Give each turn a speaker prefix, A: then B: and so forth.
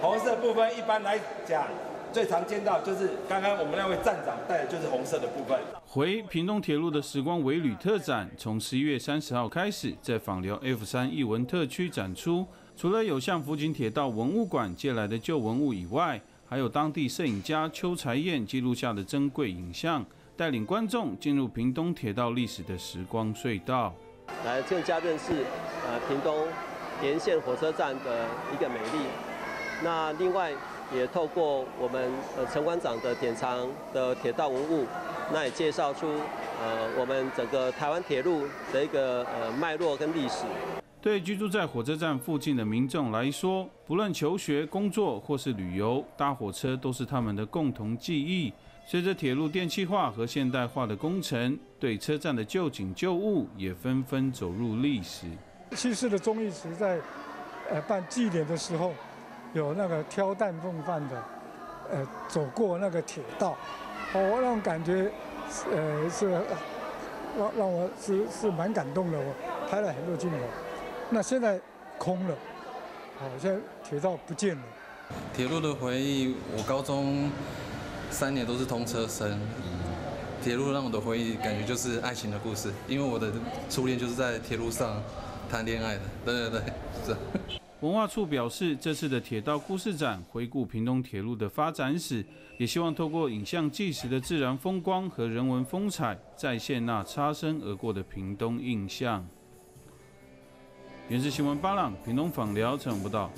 A: 红色部分一般来讲。最常见到就是刚刚我们那位站长带的就是红色的部分。
B: 回屏东铁路的时光微旅特展，从十一月三十号开始，在访寮 F 三艺文特区展出。除了有向福井铁道文物馆借来的旧文物以外，还有当地摄影家邱才燕记录下的珍贵影像，带领观众进入屏东铁道历史的时光隧道。
C: 来更加认识呃屏东沿线火车站的一个美丽。那另外。也透过我们呃陈馆长的典藏的铁道文物，那也介绍出呃我们整个台湾铁路的一个呃脉络跟历史。
B: 对居住在火车站附近的民众来说，不论求学、工作或是旅游，搭火车都是他们的共同记忆。随着铁路电气化和现代化的工程，对车站的旧景旧物也纷纷走入历史。
D: 去世的钟义慈在呃办祭典的时候。有那个挑担奉饭的，呃，走过那个铁道，哦，那种感觉，呃，是让让我是是蛮感动的。我拍了很多镜头。那现在空了，好像铁道不见了。
E: 铁路的回忆，我高中三年都是通车生。铁路让我的回忆，感觉就是爱情的故事，因为我的初恋就是在铁路上谈恋爱的。对对对，是。
B: 文化处表示，这次的铁道故事展回顾屏东铁路的发展史，也希望透过影像纪实的自然风光和人文风采，再现那擦身而过的屏东印象。原是新闻八朗，屏东访聊陈不到。